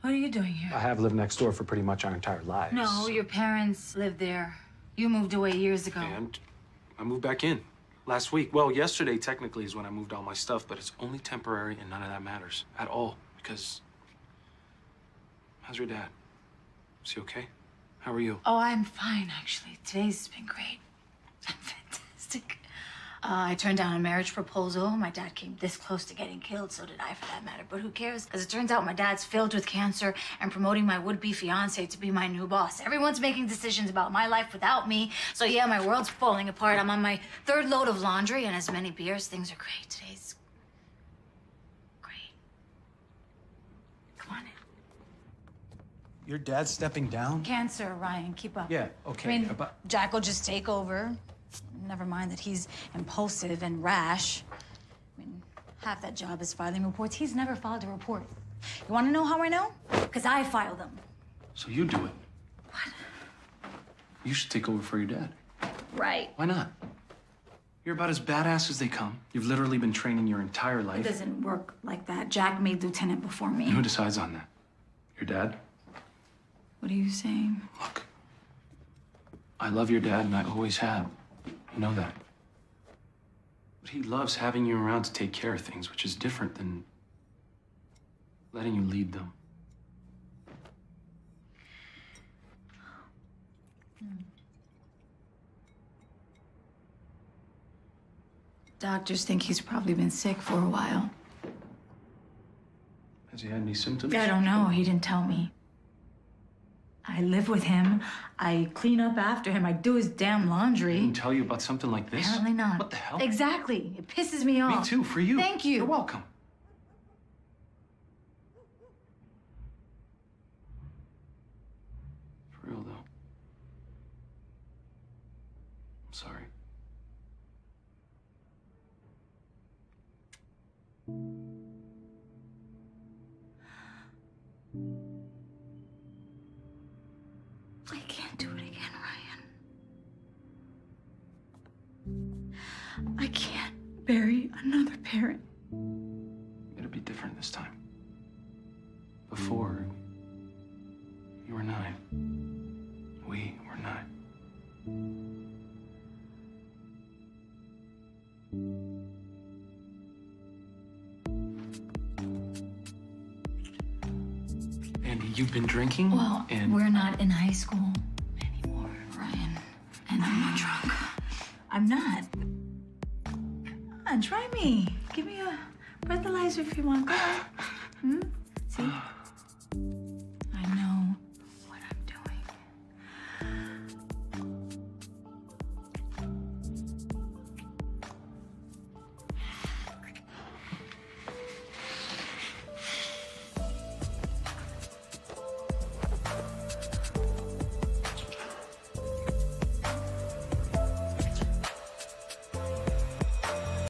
What are you doing here? I have lived next door for pretty much our entire lives. No, your parents lived there. You moved away years ago. And I moved back in last week. Well, yesterday technically is when I moved all my stuff, but it's only temporary and none of that matters at all because. How's your dad? Is he okay? How are you? Oh, I'm fine, actually. Today's been great. Uh, I turned down a marriage proposal. My dad came this close to getting killed, so did I for that matter. But who cares? Because it turns out my dad's filled with cancer and promoting my would be fiance to be my new boss. Everyone's making decisions about my life without me. So yeah, my world's falling apart. I'm on my third load of laundry and as many beers. Things are great. Today's great. Come on in. Your dad's stepping down? Cancer, Ryan. Keep up. Yeah, okay, I mean, but- Jack will just take over. Never mind that he's impulsive and rash. I mean, half that job is filing reports. He's never filed a report. You want to know how I know? Because I file them. So you do it. What? You should take over for your dad. Right. Why not? You're about as badass as they come. You've literally been training your entire life. It doesn't work like that. Jack made lieutenant before me. And who decides on that? Your dad? What are you saying? Look, I love your dad and I always have. Know that. But he loves having you around to take care of things, which is different than letting you lead them. Doctors think he's probably been sick for a while. Has he had any symptoms? I don't know. He didn't tell me. I live with him. I clean up after him. I do his damn laundry. He didn't tell you about something like this? Apparently not. What the hell? Exactly. It pisses me off. Me too, for you. Thank you. You're welcome. For real, though. I'm sorry. Bury another parent. It'll be different this time. Before, you were nine. We were nine. Andy, you've been drinking? Well, and we're not in high school anymore, Ryan. And I'm not drunk. I'm not. On, try me. Give me a breathalyzer if you want. Go on. Hmm? See?